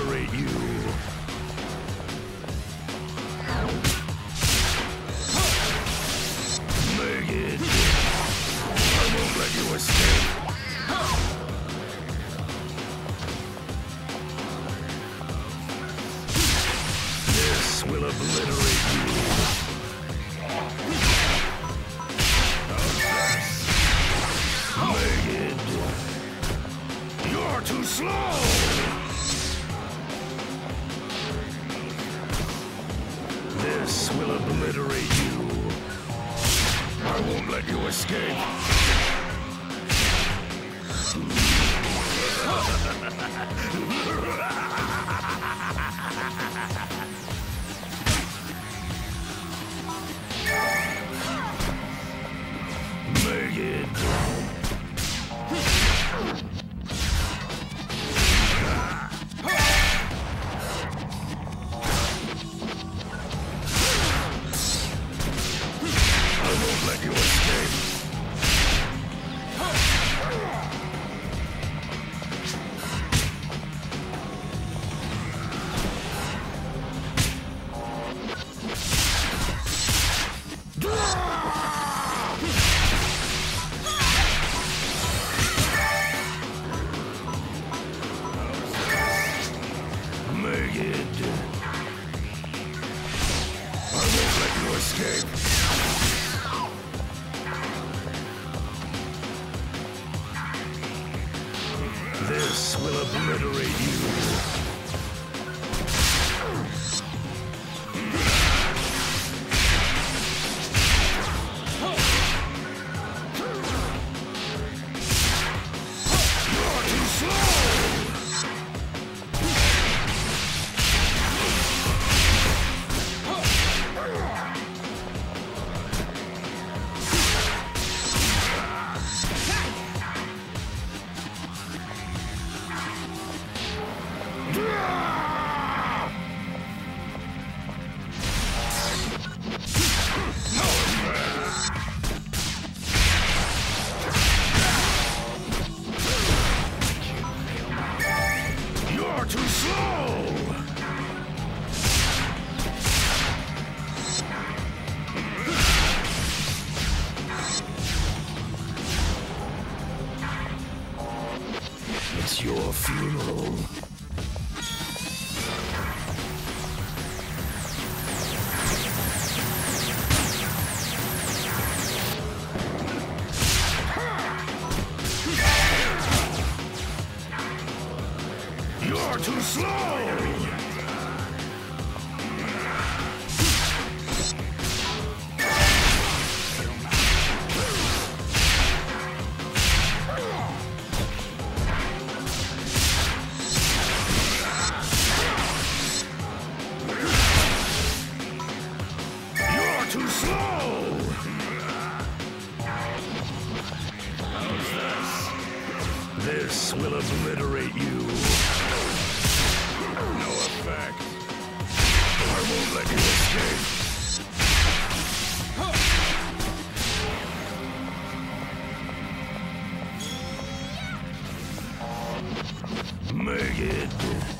Obliterate you. Maggot. I won't let you escape. This will obliterate This will obliterate you. I won't let you escape. Maggot. This will obliterate you. Funeral. You're too slow! This will obliterate you. No effect. I won't let you escape. Maggot. I